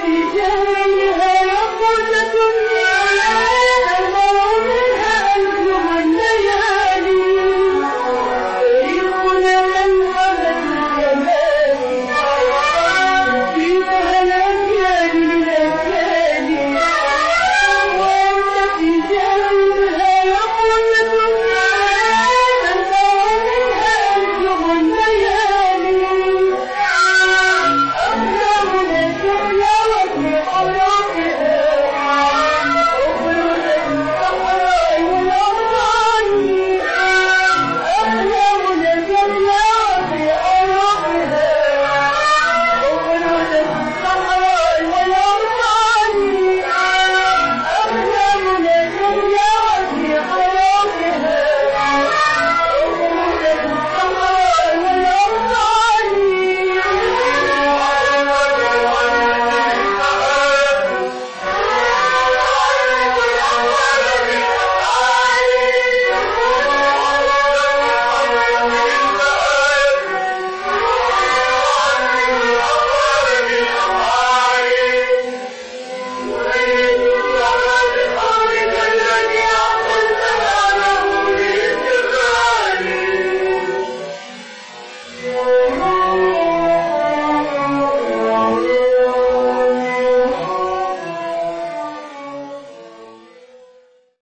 Savior.